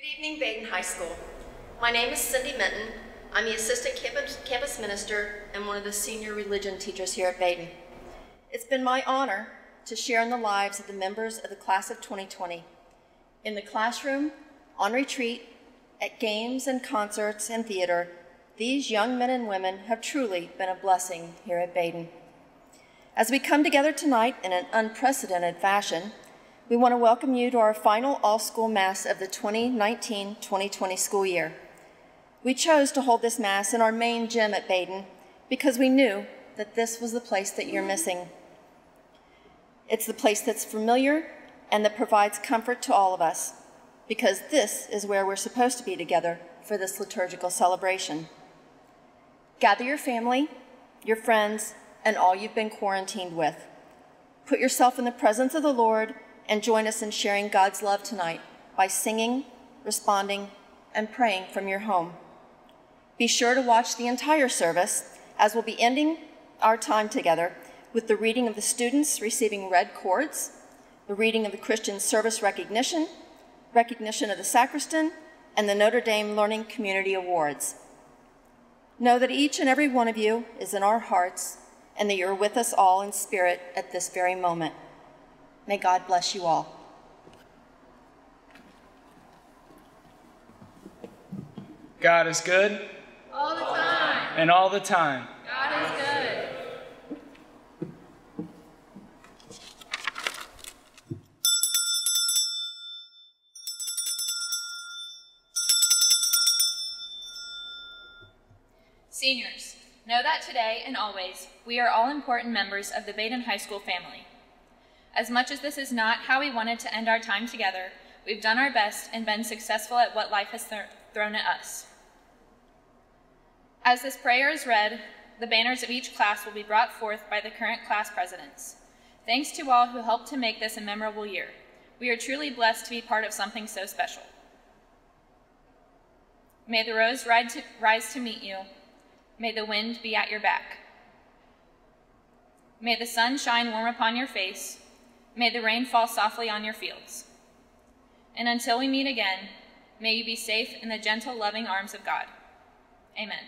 Good evening, Badin High School. My name is Cindy Minton. I'm the Assistant Campus, campus Minister and one of the senior religion teachers here at Badin. It's been my honor to share in the lives of the members of the class of 2020. In the classroom, on retreat, at games and concerts and theater, these young men and women have truly been a blessing here at Badin. As we come together tonight in an unprecedented fashion, we want to welcome you to our final all-school Mass of the 2019-2020 school year. We chose to hold this Mass in our main gym at Badin because we knew that this was the place that you're missing. It's the place that's familiar and that provides comfort to all of us because this is where we're supposed to be together for this liturgical celebration. Gather your family, your friends, and all you've been quarantined with. Put yourself in the presence of the Lord and join us in sharing God's love tonight by singing, responding, and praying from your home. Be sure to watch the entire service as we'll be ending our time together with the reading of the students receiving red cords, the reading of the Christian Service Recognition, recognition of the sacristan, and the Notre Dame Learning Community Awards. Know that each and every one of you is in our hearts and that you're with us all in spirit at this very moment. May God bless you all. God is good. All the time. And all the time. God is good. Seniors, know that today and always we are all important members of the Badin High School family. As much as this is not how we wanted to end our time together, we've done our best and been successful at what life has th thrown at us. As this prayer is read, the banners of each class will be brought forth by the current class presidents. Thanks to all who helped to make this a memorable year. We are truly blessed to be part of something so special. May the rose to, rise to meet you. May the wind be at your back. May the sun shine warm upon your face. May the rain fall softly on your fields. And until we meet again, may you be safe in the gentle, loving arms of God. Amen.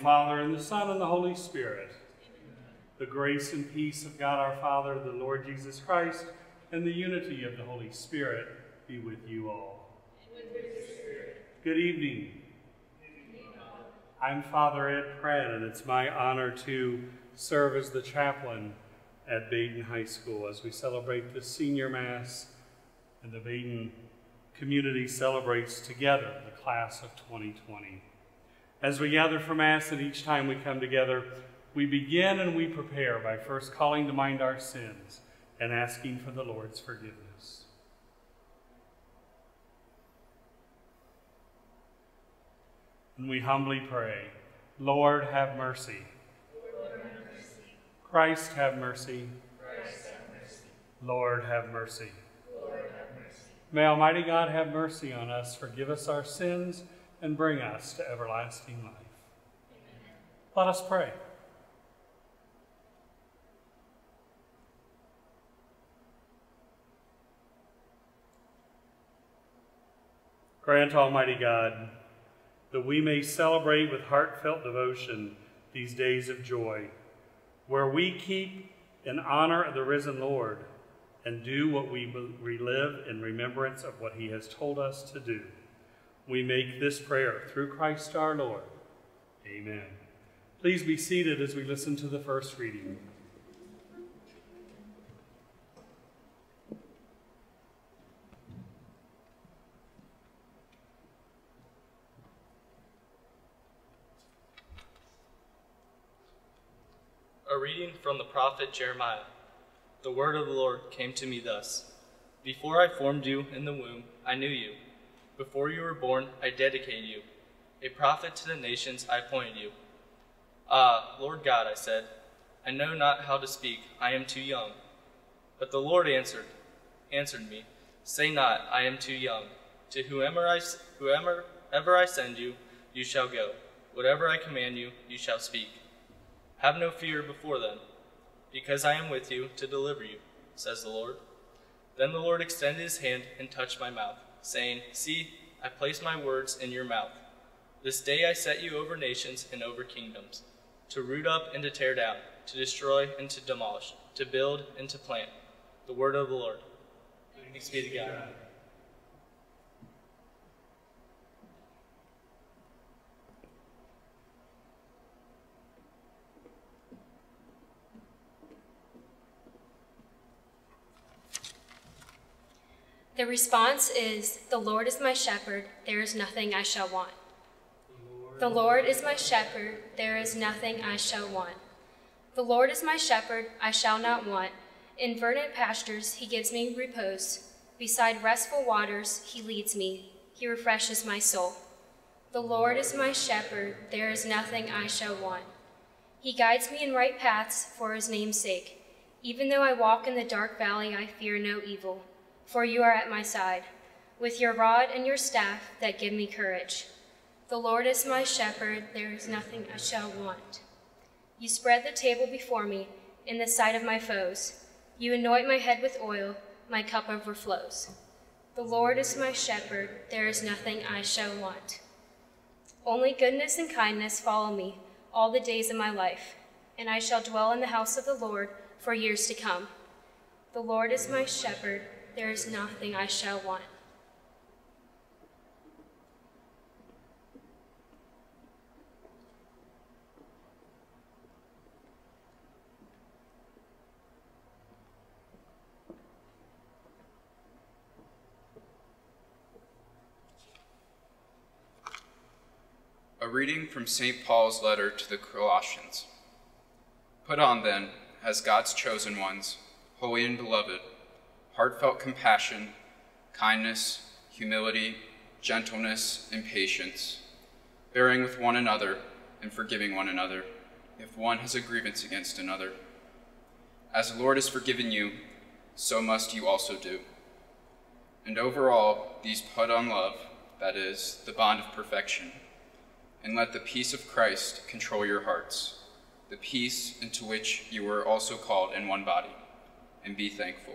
The Father, and the Son, and the Holy Spirit. The grace and peace of God our Father, the Lord Jesus Christ, and the unity of the Holy Spirit be with you all. Good evening. I'm Father Ed Pratt, and it's my honor to serve as the chaplain at Badin High School as we celebrate the senior mass and the Badin community celebrates together the class of 2020. As we gather for Mass and each time we come together, we begin and we prepare by first calling to mind our sins and asking for the Lord's forgiveness. And we humbly pray, Lord, have mercy. Christ, have mercy. Lord, have mercy. May Almighty God have mercy on us, forgive us our sins, and bring us to everlasting life. Amen. Let us pray. Grant, Almighty God, that we may celebrate with heartfelt devotion these days of joy, where we keep in honor of the risen Lord and do what we relive in remembrance of what he has told us to do. We make this prayer through Christ our Lord. Amen. Please be seated as we listen to the first reading. A reading from the prophet Jeremiah. The word of the Lord came to me thus Before I formed you in the womb, I knew you. Before you were born, I dedicated you. A prophet to the nations, I appointed you. Ah, Lord God, I said, I know not how to speak, I am too young. But the Lord answered, answered me, Say not, I am too young. To whomever I, whoever ever I send you, you shall go. Whatever I command you, you shall speak. Have no fear before them because I am with you to deliver you, says the Lord. Then the Lord extended his hand and touched my mouth, saying, See, I place my words in your mouth. This day I set you over nations and over kingdoms, to root up and to tear down, to destroy and to demolish, to build and to plant. The word of the Lord. Thanks be to God. The response is, The Lord is my shepherd, there is nothing I shall want. The Lord is my shepherd, there is nothing I shall want. The Lord is my shepherd, I shall not want. In verdant pastures he gives me repose. Beside restful waters he leads me, he refreshes my soul. The Lord is my shepherd, there is nothing I shall want. He guides me in right paths for his name's sake. Even though I walk in the dark valley, I fear no evil for you are at my side, with your rod and your staff that give me courage. The Lord is my shepherd, there is nothing I shall want. You spread the table before me in the sight of my foes. You anoint my head with oil, my cup overflows. The Lord is my shepherd, there is nothing I shall want. Only goodness and kindness follow me all the days of my life, and I shall dwell in the house of the Lord for years to come. The Lord is my shepherd, there is nothing I shall want. A reading from St. Paul's letter to the Colossians. Put on, then, as God's chosen ones, holy and beloved, heartfelt compassion, kindness, humility, gentleness, and patience, bearing with one another and forgiving one another if one has a grievance against another. As the Lord has forgiven you, so must you also do. And over all, these put on love, that is, the bond of perfection, and let the peace of Christ control your hearts, the peace into which you were also called in one body, and be thankful.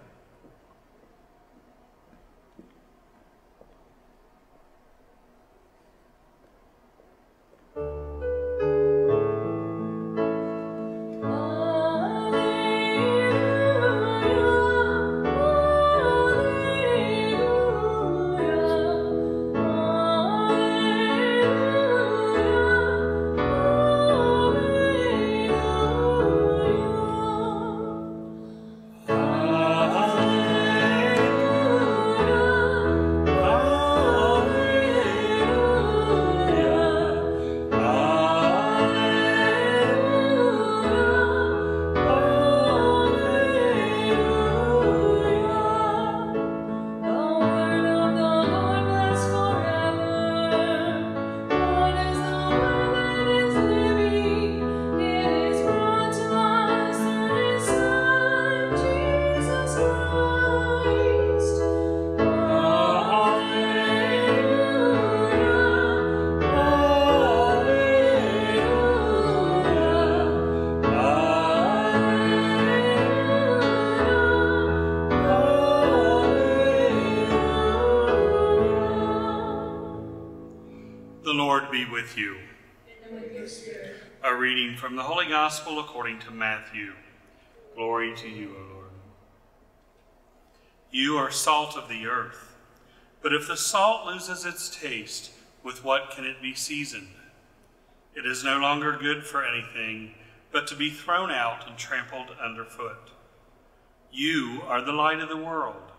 From the Holy Gospel according to Matthew. Glory to you, O Lord. You are salt of the earth, but if the salt loses its taste, with what can it be seasoned? It is no longer good for anything but to be thrown out and trampled underfoot. You are the light of the world.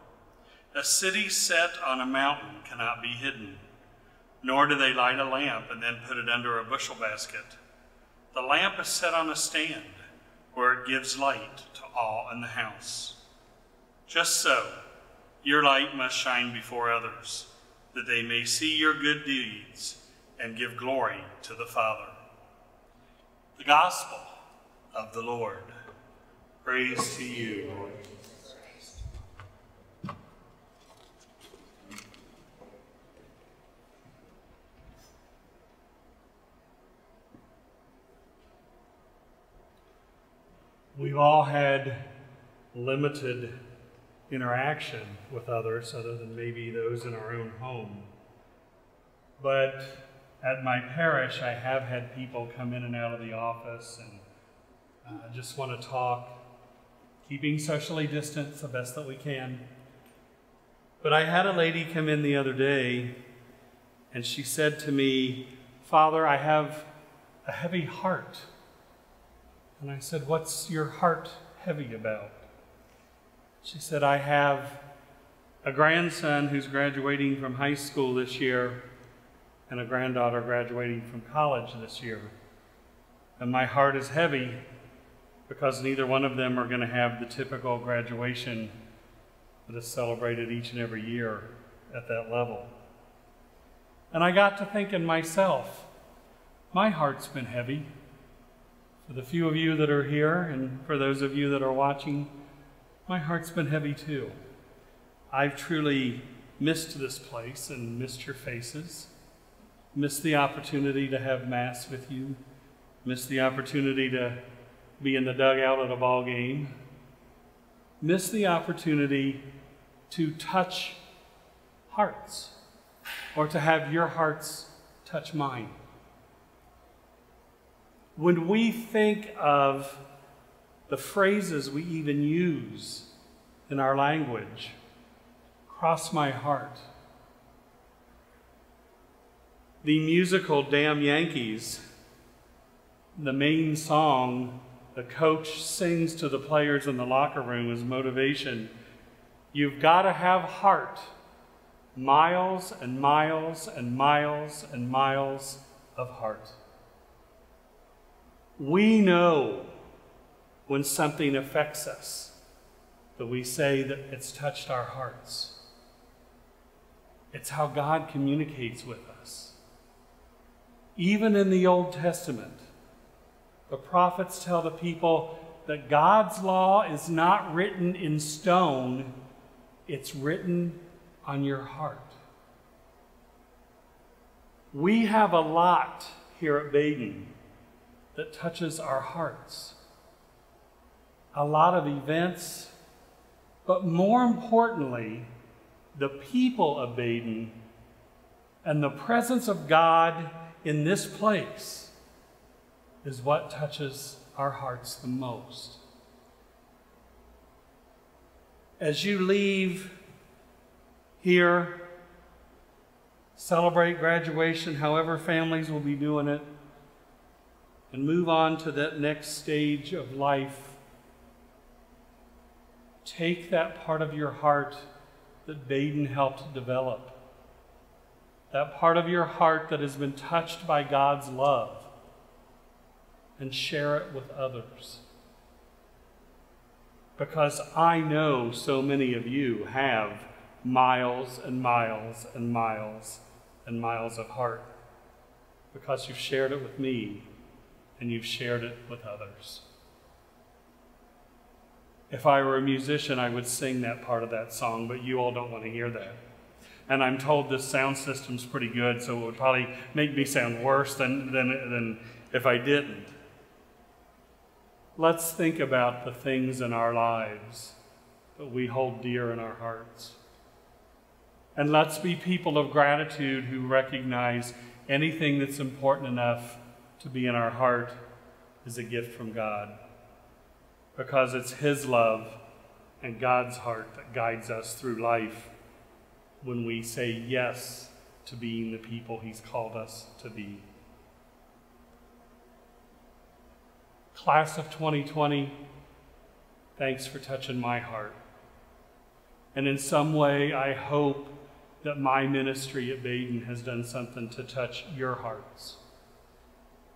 A city set on a mountain cannot be hidden, nor do they light a lamp and then put it under a bushel basket. The lamp is set on a stand where it gives light to all in the house. Just so, your light must shine before others, that they may see your good deeds and give glory to the Father. The Gospel of the Lord. Praise to you, Lord. We've all had limited interaction with others other than maybe those in our own home. But at my parish, I have had people come in and out of the office and uh, just want to talk, keeping socially distanced the best that we can. But I had a lady come in the other day and she said to me, Father, I have a heavy heart. And I said, What's your heart heavy about? She said, I have a grandson who's graduating from high school this year and a granddaughter graduating from college this year. And my heart is heavy because neither one of them are going to have the typical graduation that is celebrated each and every year at that level. And I got to thinking myself, my heart's been heavy. For the few of you that are here and for those of you that are watching, my heart's been heavy too. I've truly missed this place and missed your faces, missed the opportunity to have Mass with you, missed the opportunity to be in the dugout at a ball game, missed the opportunity to touch hearts or to have your hearts touch mine. When we think of the phrases we even use in our language, cross my heart. The musical Damn Yankees, the main song the coach sings to the players in the locker room as motivation. You've got to have heart. Miles and miles and miles and miles of heart. We know when something affects us that we say that it's touched our hearts. It's how God communicates with us. Even in the Old Testament, the prophets tell the people that God's law is not written in stone, it's written on your heart. We have a lot here at Badin that touches our hearts. A lot of events, but more importantly, the people of Badin and the presence of God in this place is what touches our hearts the most. As you leave here, celebrate graduation, however families will be doing it, and move on to that next stage of life, take that part of your heart that Badin helped develop, that part of your heart that has been touched by God's love and share it with others. Because I know so many of you have miles and miles and miles and miles of heart because you've shared it with me and you've shared it with others. If I were a musician, I would sing that part of that song, but you all don't want to hear that. And I'm told this sound system's pretty good, so it would probably make me sound worse than, than, than if I didn't. Let's think about the things in our lives that we hold dear in our hearts. And let's be people of gratitude who recognize anything that's important enough to be in our heart is a gift from God because it's His love and God's heart that guides us through life when we say yes to being the people He's called us to be. Class of 2020, thanks for touching my heart. And in some way, I hope that my ministry at Badin has done something to touch your hearts.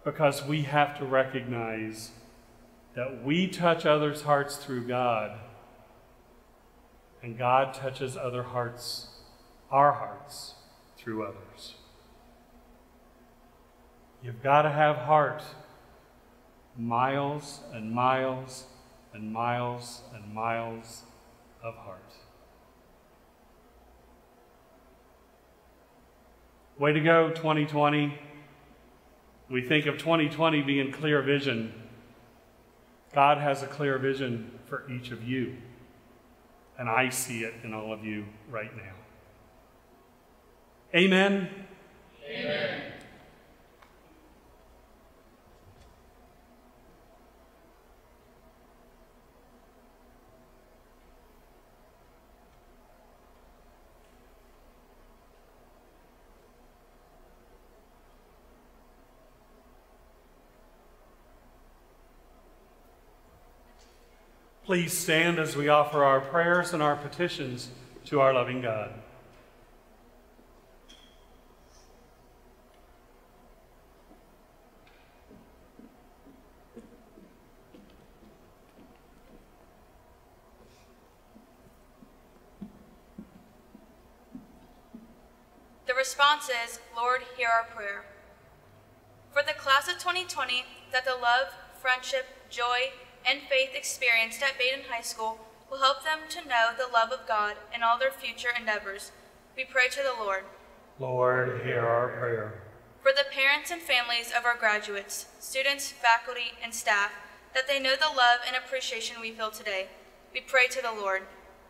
Because we have to recognize that we touch others' hearts through God, and God touches other hearts, our hearts, through others. You've got to have heart. Miles and miles and miles and miles of heart. Way to go, 2020. We think of 2020 being clear vision. God has a clear vision for each of you. And I see it in all of you right now. Amen. Amen. Please stand as we offer our prayers and our petitions to our loving God. The response is, Lord, hear our prayer. For the class of 2020, that the love, friendship, joy, and faith experienced at Badin High School will help them to know the love of God in all their future endeavors. We pray to the Lord. Lord, hear our prayer. For the parents and families of our graduates, students, faculty, and staff, that they know the love and appreciation we feel today. We pray to the Lord.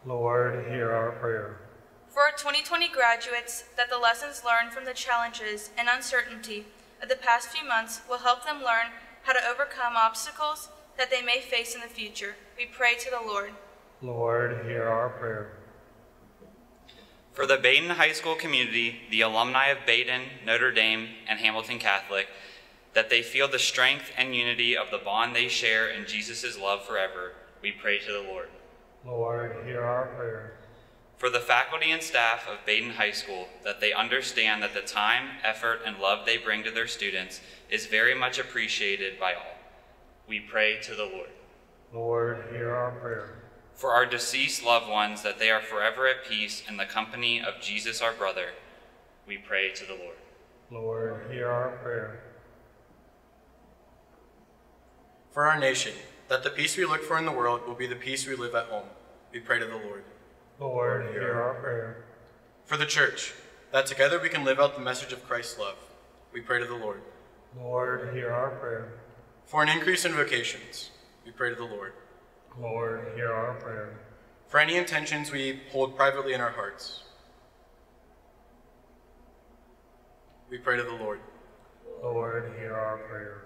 Lord, hear our prayer. For our 2020 graduates, that the lessons learned from the challenges and uncertainty of the past few months will help them learn how to overcome obstacles that they may face in the future. We pray to the Lord. Lord, hear our prayer. For the Badin High School community, the alumni of Badin, Notre Dame, and Hamilton Catholic, that they feel the strength and unity of the bond they share in Jesus' love forever, we pray to the Lord. Lord, hear our prayer. For the faculty and staff of Badin High School, that they understand that the time, effort, and love they bring to their students is very much appreciated by all. We pray to the Lord. Lord, hear our prayer. For our deceased loved ones, that they are forever at peace in the company of Jesus our brother, we pray to the Lord. Lord, hear our prayer. For our nation, that the peace we look for in the world will be the peace we live at home, we pray to the Lord. Lord, hear our prayer. For the church, that together we can live out the message of Christ's love, we pray to the Lord. Lord, hear our prayer. For an increase in vocations, we pray to the Lord. Lord, hear our prayer. For any intentions we hold privately in our hearts, we pray to the Lord. Lord, hear our prayer.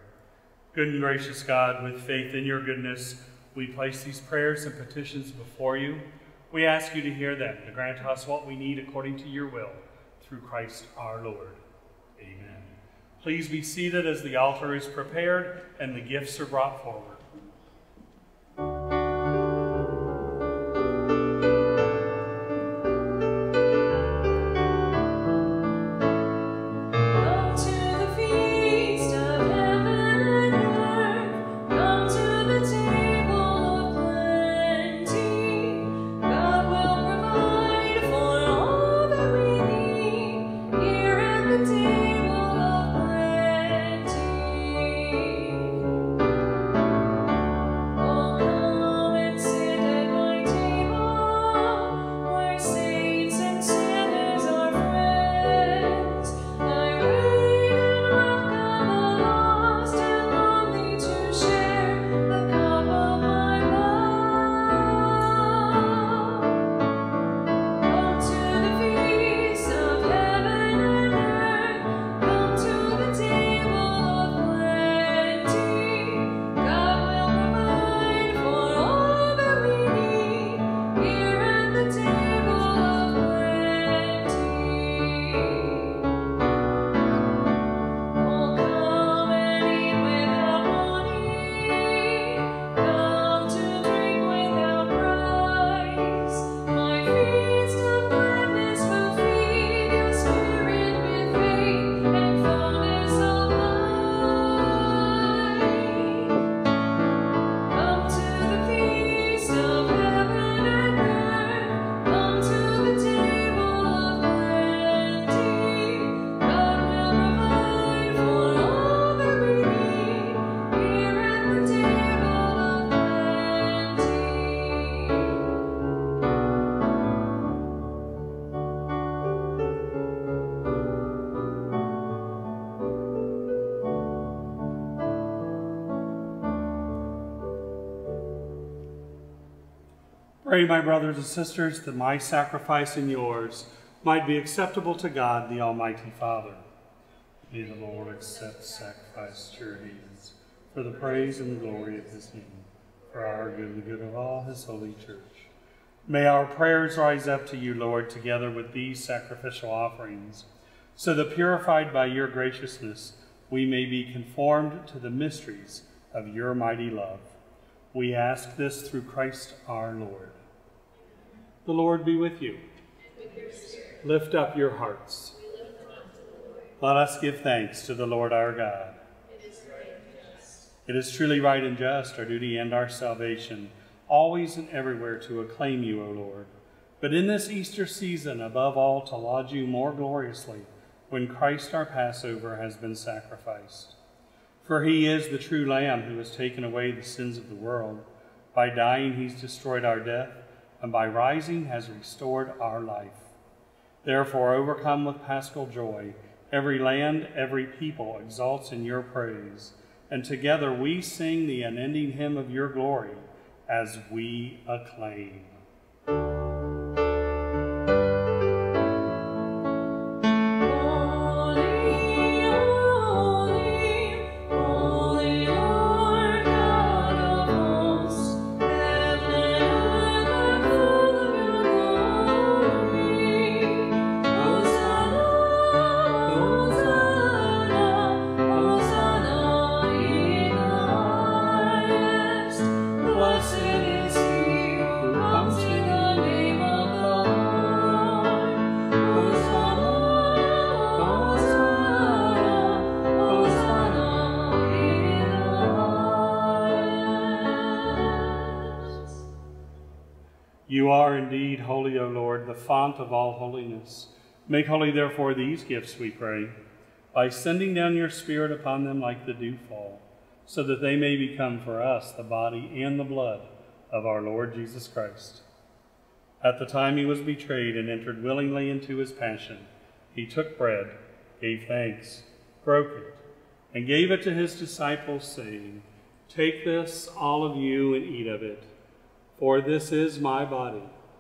Good and gracious God, with faith in your goodness, we place these prayers and petitions before you. We ask you to hear them, to grant us what we need according to your will, through Christ our Lord. Amen. Please be seated as the altar is prepared and the gifts are brought forward. Pray, my brothers and sisters, that my sacrifice and yours might be acceptable to God, the Almighty Father. May the Lord accept sacrifice to your hands for the praise and the glory of his name, for our good and the good of all his holy church. May our prayers rise up to you, Lord, together with these sacrificial offerings, so that purified by your graciousness, we may be conformed to the mysteries of your mighty love. We ask this through Christ our Lord. The Lord be with you. Lift up your hearts. Let us give thanks to the Lord our God. It is right it is truly right and just, our duty and our salvation, always and everywhere to acclaim you, O Lord. But in this Easter season, above all, to lodge you more gloriously when Christ our Passover has been sacrificed. For he is the true Lamb who has taken away the sins of the world. By dying, he's destroyed our death, and by rising, has restored our life. Therefore, overcome with paschal joy, every land, every people exalts in your praise, and together we sing the unending hymn of your glory as we acclaim. The font of all holiness. Make holy, therefore, these gifts, we pray, by sending down your Spirit upon them like the dewfall, so that they may become for us the body and the blood of our Lord Jesus Christ. At the time he was betrayed and entered willingly into his passion, he took bread, gave thanks, broke it, and gave it to his disciples, saying, Take this, all of you, and eat of it, for this is my body,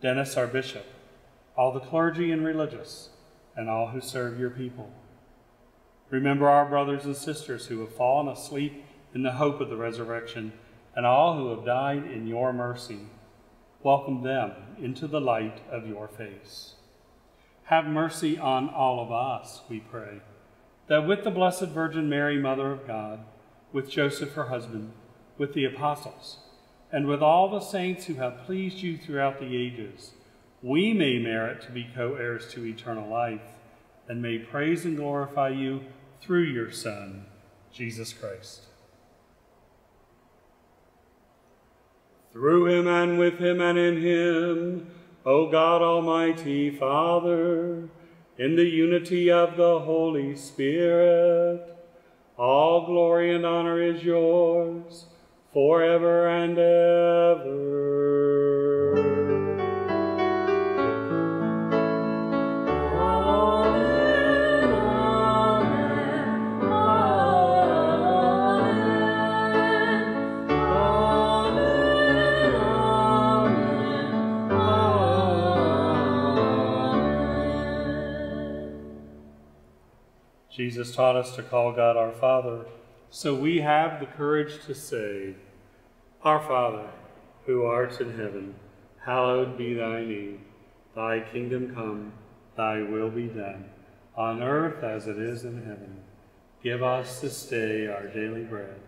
Dennis our Bishop, all the clergy and religious, and all who serve your people. Remember our brothers and sisters who have fallen asleep in the hope of the resurrection, and all who have died in your mercy. Welcome them into the light of your face. Have mercy on all of us, we pray, that with the Blessed Virgin Mary, Mother of God, with Joseph her husband, with the apostles, and with all the saints who have pleased you throughout the ages, we may merit to be co heirs to eternal life, and may praise and glorify you through your Son, Jesus Christ. Through him and with him and in him, O God Almighty Father, in the unity of the Holy Spirit, All glory and honor is yours forever and ever. Jesus taught us to call God our Father, so we have the courage to say, Our Father, who art in heaven, hallowed be thy name. Thy kingdom come, thy will be done, on earth as it is in heaven. Give us this day our daily bread,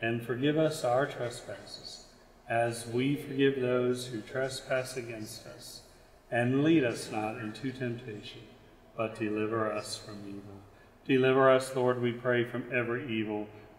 and forgive us our trespasses, as we forgive those who trespass against us. And lead us not into temptation, but deliver us from evil. Deliver us, Lord, we pray, from every evil.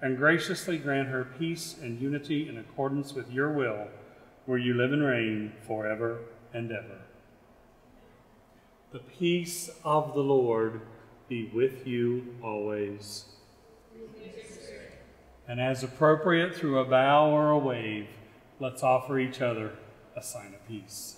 and graciously grant her peace and unity in accordance with your will, where you live and reign forever and ever. The peace of the Lord be with you always. And as appropriate through a bow or a wave, let's offer each other a sign of peace.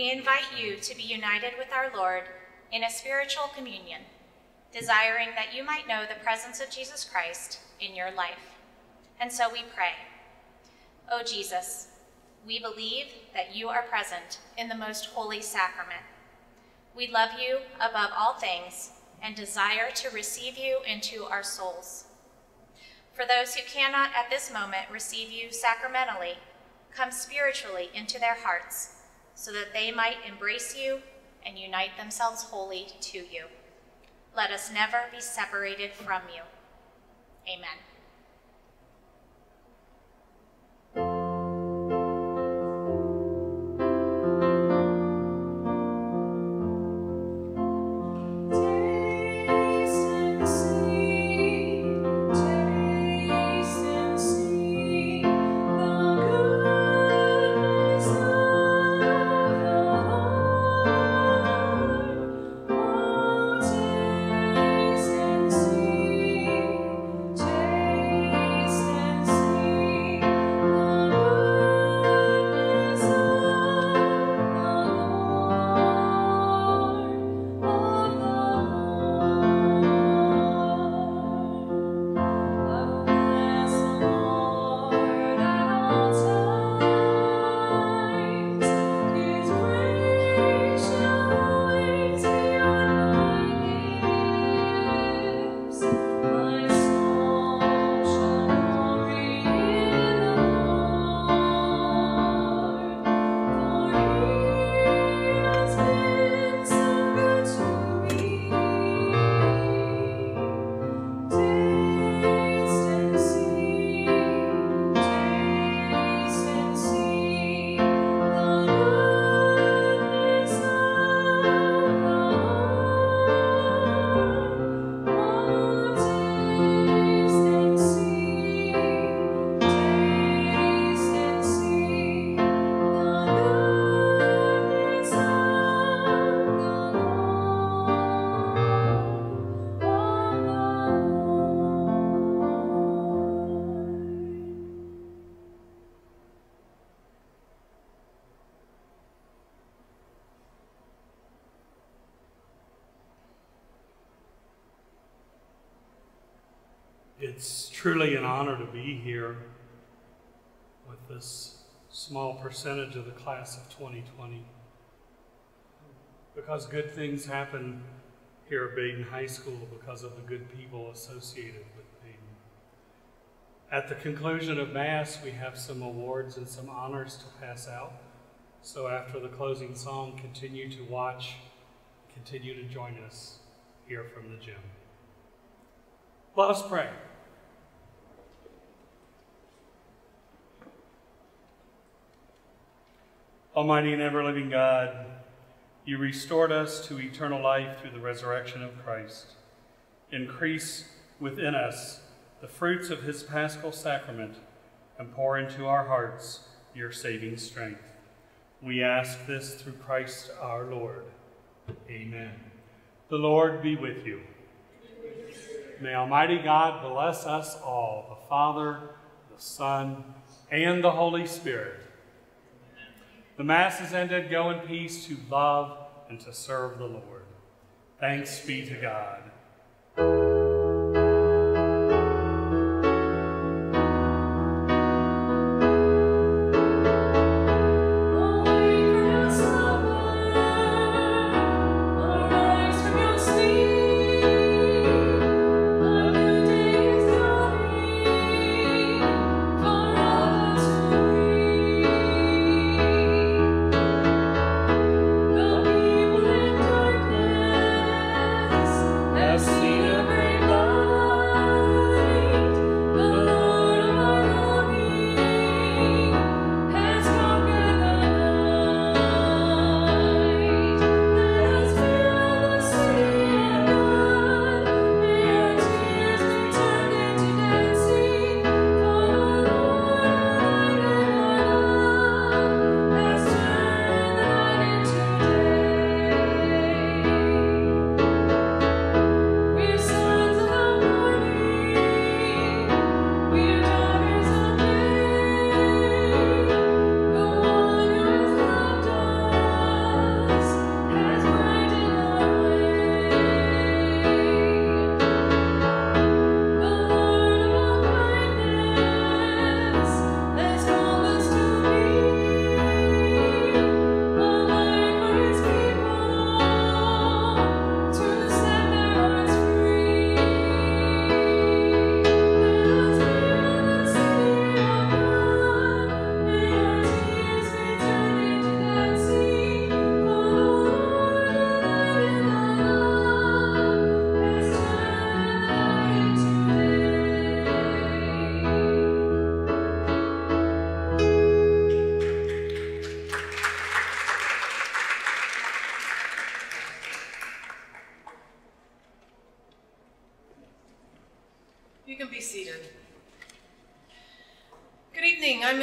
we invite you to be united with our Lord in a spiritual communion, desiring that you might know the presence of Jesus Christ in your life. And so we pray, O Jesus, we believe that you are present in the most holy sacrament. We love you above all things and desire to receive you into our souls. For those who cannot at this moment receive you sacramentally, come spiritually into their hearts, so that they might embrace you and unite themselves wholly to you. Let us never be separated from you. Amen. Truly an honor to be here with this small percentage of the class of 2020 because good things happen here at Badin High School because of the good people associated with Badin. At the conclusion of Mass, we have some awards and some honors to pass out. So after the closing song, continue to watch, continue to join us here from the gym. Let us pray. Almighty and ever living God, you restored us to eternal life through the resurrection of Christ. Increase within us the fruits of his paschal sacrament and pour into our hearts your saving strength. We ask this through Christ our Lord. Amen. The Lord be with you. May Almighty God bless us all, the Father, the Son, and the Holy Spirit. The Mass is ended. Go in peace to love and to serve the Lord. Thanks be to God.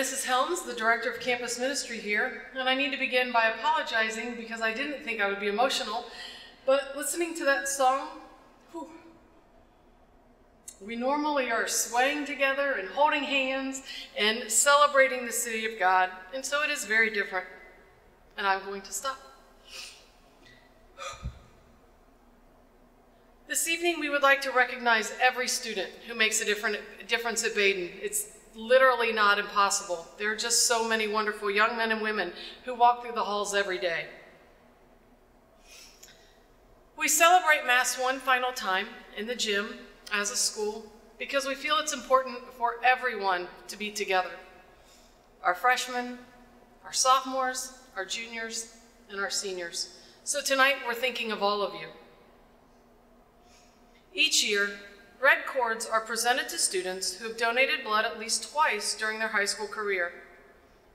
Mrs. Helms, the Director of Campus Ministry here, and I need to begin by apologizing because I didn't think I would be emotional, but listening to that song, whew, we normally are swaying together and holding hands and celebrating the city of God, and so it is very different. And I'm going to stop. This evening, we would like to recognize every student who makes a different difference at Badin. It's literally not impossible. There are just so many wonderful young men and women who walk through the halls every day. We celebrate Mass one final time in the gym as a school because we feel it's important for everyone to be together. Our freshmen, our sophomores, our juniors, and our seniors. So tonight, we're thinking of all of you. Each year, red cords are presented to students who have donated blood at least twice during their high school career.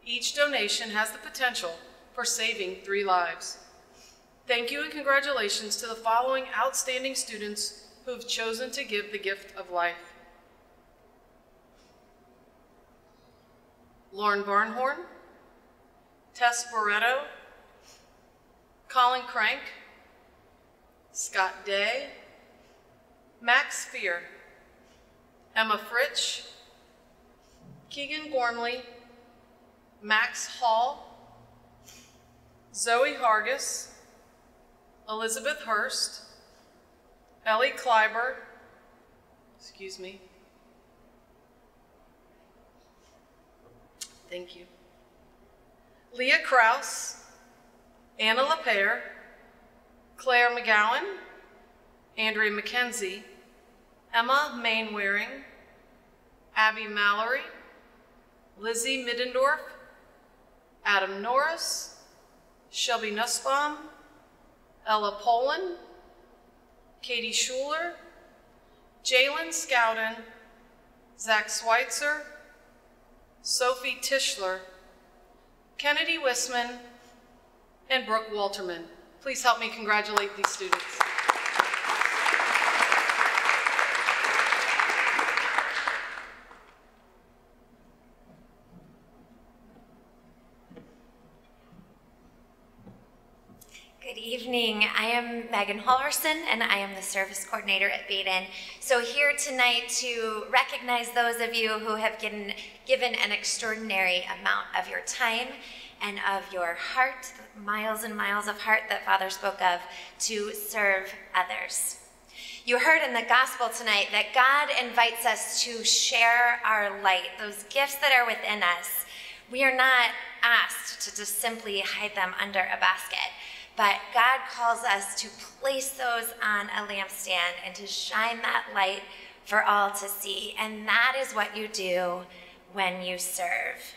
Each donation has the potential for saving three lives. Thank you and congratulations to the following outstanding students who have chosen to give the gift of life. Lauren Barnhorn, Tess Barretto, Colin Crank, Scott Day, Max Fear, Emma Fritsch, Keegan Gormley, Max Hall, Zoe Hargis, Elizabeth Hurst, Ellie Kleiber, excuse me, thank you, Leah Kraus, Anna LaPere, Claire McGowan, Andrea McKenzie, Emma Mainwaring, Abby Mallory, Lizzie Middendorf, Adam Norris, Shelby Nussbaum, Ella Poland, Katie Schuler, Jalen Scowden, Zach Schweitzer, Sophie Tischler, Kennedy Wisman, and Brooke Walterman. Please help me congratulate these students. Good evening. I am Megan Halverson, and I am the service coordinator at Badin. So here tonight to recognize those of you who have given, given an extraordinary amount of your time and of your heart, miles and miles of heart that Father spoke of, to serve others. You heard in the gospel tonight that God invites us to share our light, those gifts that are within us. We are not asked to just simply hide them under a basket. But God calls us to place those on a lampstand and to shine that light for all to see. And that is what you do when you serve.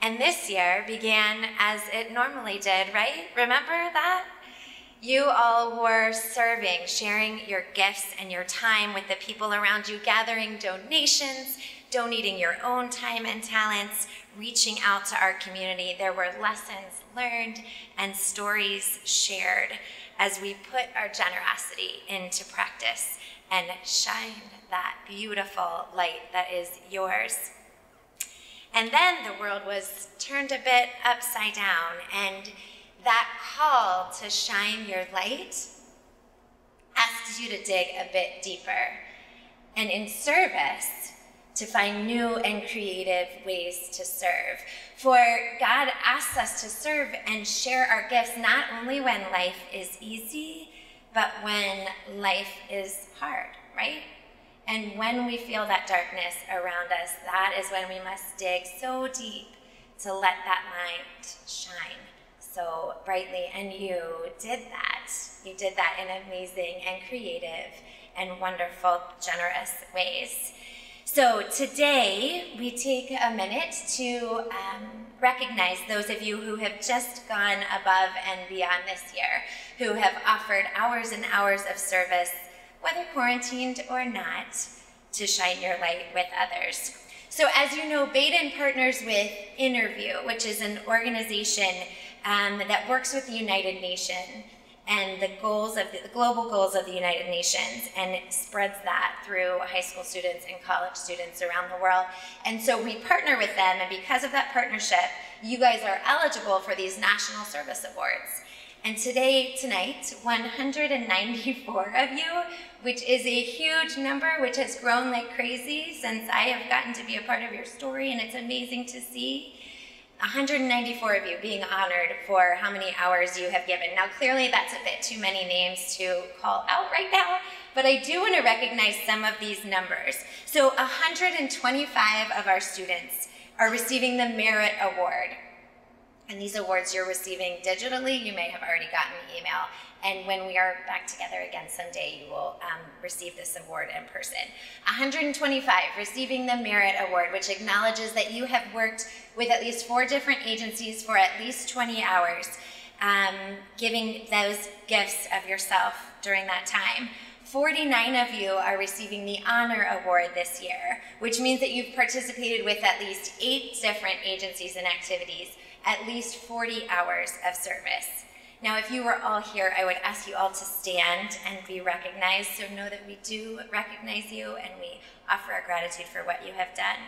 And this year began as it normally did, right? Remember that? You all were serving, sharing your gifts and your time with the people around you, gathering donations, donating your own time and talents, reaching out to our community. There were lessons learned and stories shared as we put our generosity into practice and shined that beautiful light that is yours. And then the world was turned a bit upside down, and that call to shine your light asks you to dig a bit deeper. And in service, to find new and creative ways to serve. For God asks us to serve and share our gifts not only when life is easy, but when life is hard, right? And when we feel that darkness around us, that is when we must dig so deep to let that light shine so brightly. And you did that. You did that in amazing and creative and wonderful, generous ways. So today we take a minute to um, recognize those of you who have just gone above and beyond this year, who have offered hours and hours of service, whether quarantined or not, to shine your light with others. So as you know, Badin partners with Interview, which is an organization um, that works with the United Nations and the goals of the, the, global goals of the United Nations and spreads that through high school students and college students around the world. And so we partner with them, and because of that partnership, you guys are eligible for these National Service Awards. And today, tonight, 194 of you, which is a huge number, which has grown like crazy since I have gotten to be a part of your story, and it's amazing to see. 194 of you being honored for how many hours you have given. Now, clearly, that's a bit too many names to call out right now, but I do want to recognize some of these numbers. So, 125 of our students are receiving the Merit Award. And these awards you're receiving digitally, you may have already gotten the email. And when we are back together again someday, you will um, receive this award in person. 125 receiving the Merit Award, which acknowledges that you have worked with at least four different agencies for at least 20 hours, um, giving those gifts of yourself during that time. 49 of you are receiving the Honor Award this year, which means that you've participated with at least eight different agencies and activities, at least 40 hours of service. Now, if you were all here, I would ask you all to stand and be recognized. So know that we do recognize you and we offer our gratitude for what you have done.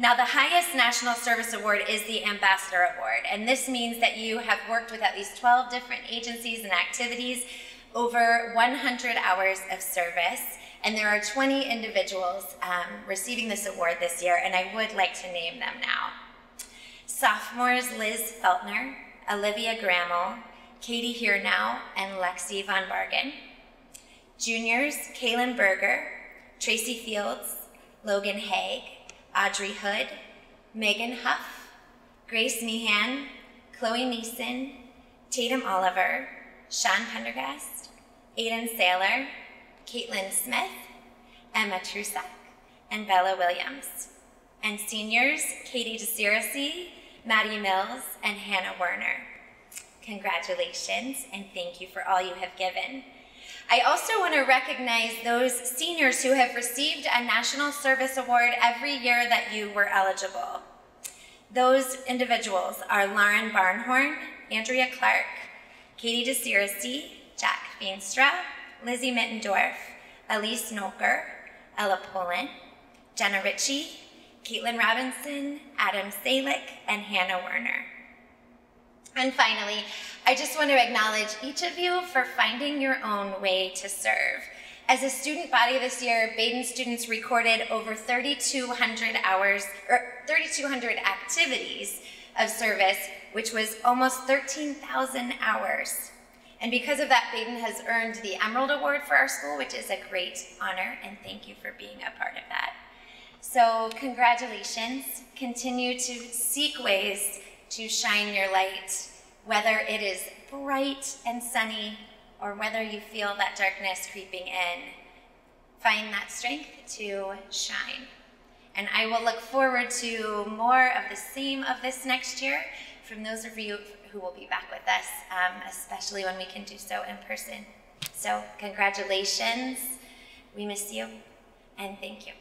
Now, the highest National Service Award is the Ambassador Award, and this means that you have worked with at least 12 different agencies and activities, over 100 hours of service, and there are 20 individuals um, receiving this award this year, and I would like to name them now. Sophomores Liz Feltner, Olivia Grammel, Katie Here Now, and Lexi Von Bargen. Juniors, Kaylin Berger, Tracy Fields, Logan Haig, Audrey Hood, Megan Huff, Grace Meehan, Chloe Neeson, Tatum Oliver, Sean Pendergast, Aiden Saylor, Caitlin Smith, Emma Trusak, and Bella Williams. And seniors, Katie DeCirisi, Maddie Mills, and Hannah Werner. Congratulations, and thank you for all you have given. I also want to recognize those seniors who have received a National Service Award every year that you were eligible. Those individuals are Lauren Barnhorn, Andrea Clark, Katie DeCirisi, Jack Feenstra, Lizzie Mittendorf, Elise Nolker, Ella Poland, Jenna Ritchie, Caitlin Robinson, Adam Salick, and Hannah Werner. And finally, I just want to acknowledge each of you for finding your own way to serve. As a student body this year, Badin students recorded over 3,200 hours, or 3,200 activities of service, which was almost 13,000 hours. And because of that, Badin has earned the Emerald Award for our school, which is a great honor, and thank you for being a part of that. So, congratulations. Continue to seek ways to shine your light, whether it is bright and sunny or whether you feel that darkness creeping in. Find that strength to shine. And I will look forward to more of the same of this next year from those of you who will be back with us, um, especially when we can do so in person. So, congratulations. We miss you, and thank you.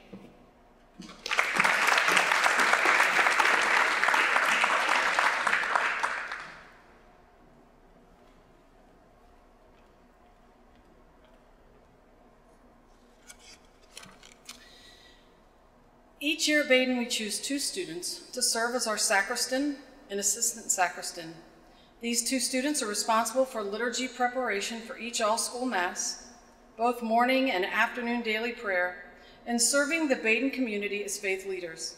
Each year at Badin, we choose two students to serve as our sacristan and assistant sacristan. These two students are responsible for liturgy preparation for each all school mass, both morning and afternoon daily prayer, and serving the Badin community as faith leaders.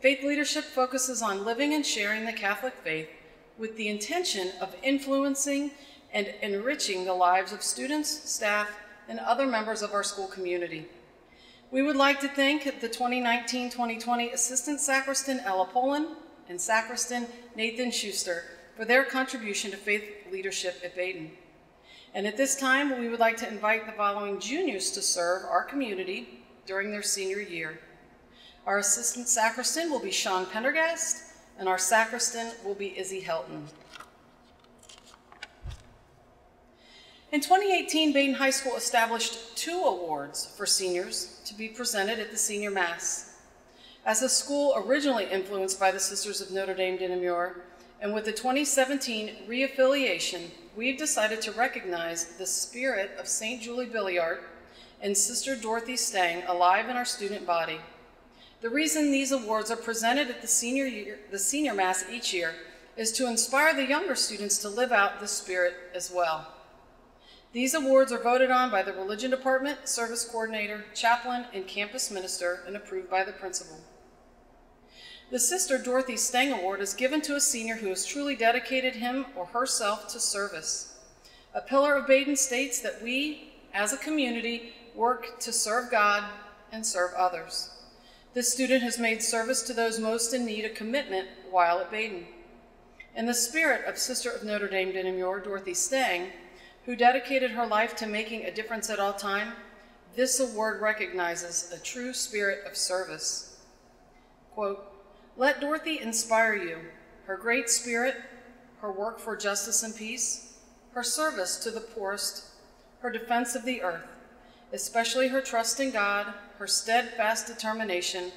Faith leadership focuses on living and sharing the Catholic faith with the intention of influencing and enriching the lives of students, staff, and other members of our school community. We would like to thank the 2019-2020 Assistant Sacristan Ella Poland and Sacristan Nathan Schuster for their contribution to faith leadership at Badin. And at this time, we would like to invite the following juniors to serve our community during their senior year. Our Assistant Sacristan will be Sean Pendergast, and our Sacristan will be Izzy Helton. In 2018, Badin High School established two awards for seniors to be presented at the senior mass. As a school originally influenced by the Sisters of Notre Dame de Namur, and with the 2017 reaffiliation, we've decided to recognize the spirit of St. Julie Billiart and Sister Dorothy Stang alive in our student body. The reason these awards are presented at the senior, year, the senior mass each year is to inspire the younger students to live out this spirit as well. These awards are voted on by the Religion Department, Service Coordinator, Chaplain, and Campus Minister and approved by the Principal. The Sister Dorothy Stang Award is given to a senior who has truly dedicated him or herself to service. A pillar of Badin states that we, as a community, work to serve God and serve others. This student has made service to those most in need a commitment while at Badin. In the spirit of Sister of Notre Dame de Namur, Dorothy Stang, who dedicated her life to making a difference at all time, this award recognizes a true spirit of service. Quote, let Dorothy inspire you, her great spirit, her work for justice and peace, her service to the poorest, her defense of the earth, especially her trust in God, her steadfast determination,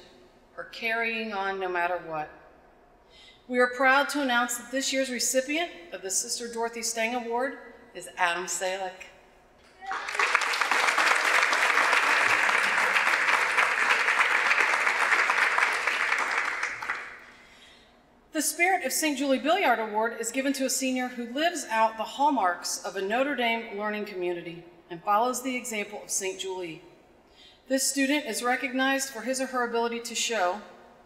her carrying on no matter what. We are proud to announce that this year's recipient of the Sister Dorothy Stang Award is Adam Salick. The Spirit of St. Julie Billiart Award is given to a senior who lives out the hallmarks of a Notre Dame learning community and follows the example of St. Julie. This student is recognized for his or her ability to show,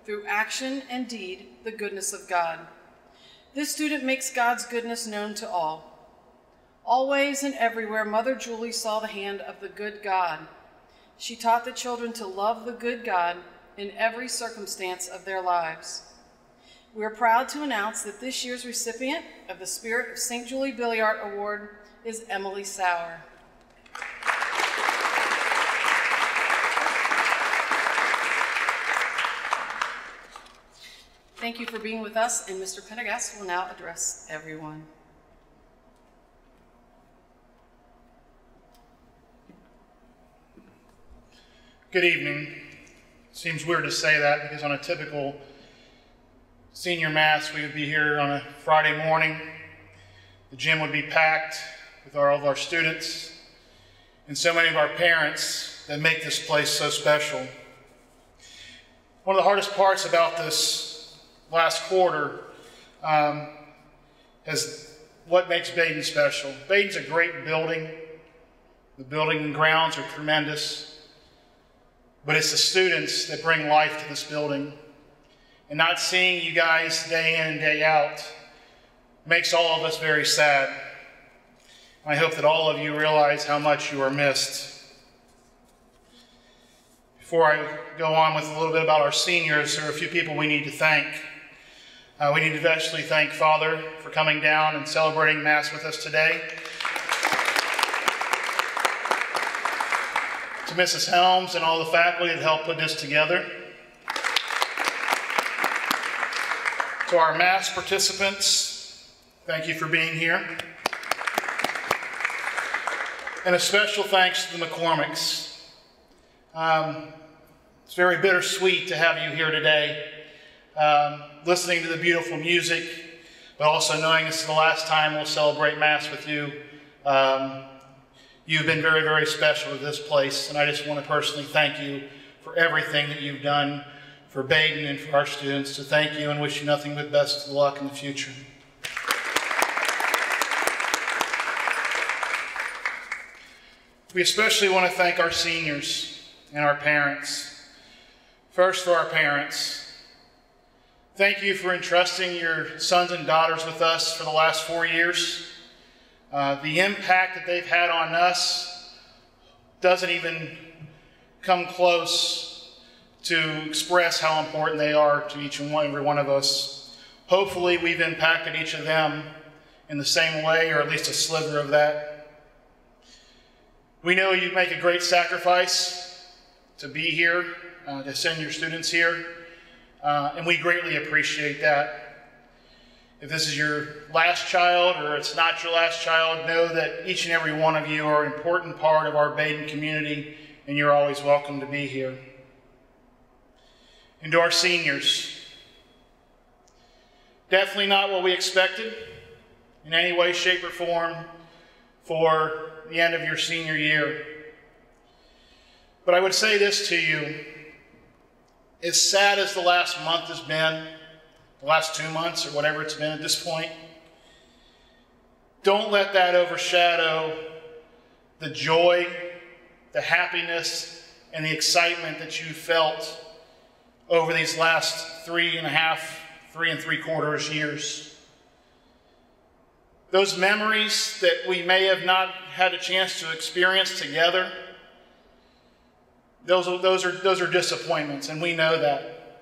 through action and deed, the goodness of God. This student makes God's goodness known to all. Always and everywhere, Mother Julie saw the hand of the good God. She taught the children to love the good God in every circumstance of their lives. We are proud to announce that this year's recipient of the Spirit of St. Julie Billiart Award is Emily Sauer. Thank you for being with us, and Mr. Pendergast will now address everyone. Good evening. Seems weird to say that because on a typical senior mass, we would be here on a Friday morning. The gym would be packed with all of our students and so many of our parents that make this place so special. One of the hardest parts about this last quarter um, is what makes Badin special. Badin's a great building. The building and grounds are tremendous. But it's the students that bring life to this building. And not seeing you guys day in and day out makes all of us very sad. I hope that all of you realize how much you are missed. Before I go on with a little bit about our seniors, there are a few people we need to thank. Uh, we need to especially thank Father for coming down and celebrating Mass with us today. To Mrs. Helms and all the faculty that helped put this together. To our Mass participants, thank you for being here. And a special thanks to the McCormicks. Um, it's very bittersweet to have you here today, um, listening to the beautiful music, but also knowing this is the last time we'll celebrate Mass with you. Um, you've been very, very special to this place, and I just want to personally thank you for everything that you've done for Badin and for our students. So thank you and wish you nothing but best of luck in the future. We especially want to thank our seniors and our parents. First, for our parents. Thank you for entrusting your sons and daughters with us for the last four years. Uh, the impact that they've had on us doesn't even come close to express how important they are to each and one, every one of us. Hopefully, we've impacted each of them in the same way, or at least a sliver of that. We know you make a great sacrifice to be here, uh, to send your students here, uh, and we greatly appreciate that. If this is your last child or it's not your last child, know that each and every one of you are an important part of our Badin community, and you're always welcome to be here. And to our seniors, definitely not what we expected in any way, shape, or form for the end of your senior year. But I would say this to you as sad as the last month has been, the last two months or whatever it's been at this point, don't let that overshadow the joy, the happiness, and the excitement that you felt over these last three and a half, three and three quarters years. Those memories that we may have not had a chance to experience together, those are, those are, those are disappointments, and we know that.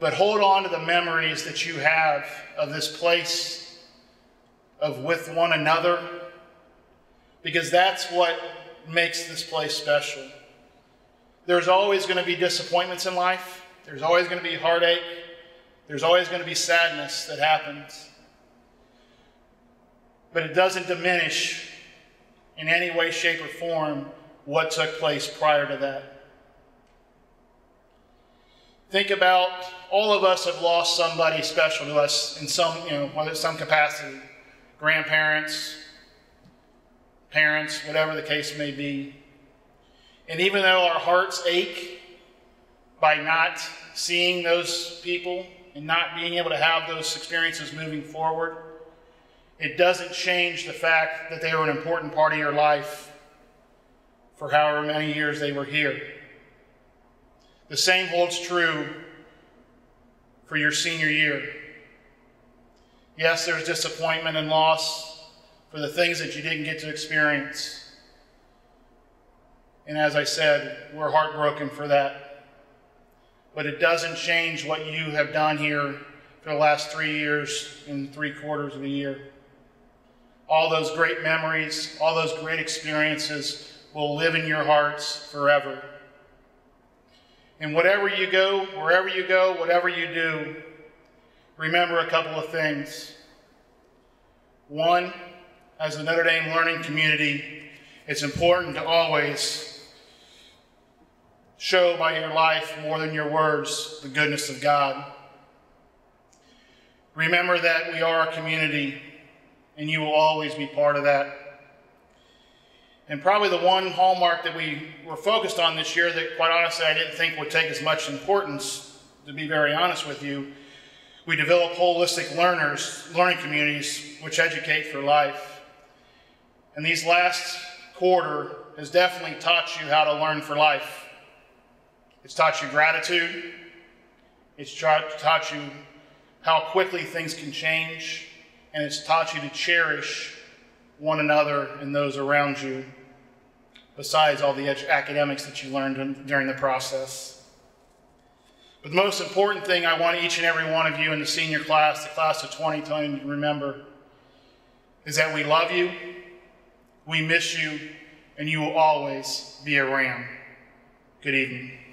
But hold on to the memories that you have of this place, of with one another, because that's what makes this place special. There's always going to be disappointments in life. There's always going to be heartache. There's always going to be sadness that happens. But it doesn't diminish in any way, shape, or form what took place prior to that. Think about all of us have lost somebody special to us in some, you know, whether some capacity. Grandparents, parents, whatever the case may be. And even though our hearts ache by not seeing those people and not being able to have those experiences moving forward, it doesn't change the fact that they were an important part of your life for however many years they were here. The same holds true for your senior year. Yes, there's disappointment and loss for the things that you didn't get to experience. And as I said, we're heartbroken for that. but it doesn't change what you have done here for the last three years and three quarters of a year. All those great memories, all those great experiences will live in your hearts forever. And whatever you go, wherever you go, whatever you do, remember a couple of things. One, as a Notre Dame learning community, it's important to always show by your life more than your words the goodness of God. Remember that we are a community and you will always be part of that. And probably the one hallmark that we were focused on this year that, quite honestly, I didn't think would take as much importance, to be very honest with you, we develop holistic learners, learning communities, which educate for life. And these last quarter has definitely taught you how to learn for life. It's taught you gratitude. It's taught you how quickly things can change. And it's taught you to cherish one another and those around you, besides all the academics that you learned during the process. But the most important thing I want each and every one of you in the senior class, the class of 2020, to remember is that we love you, we miss you, and you will always be a ram. Good evening.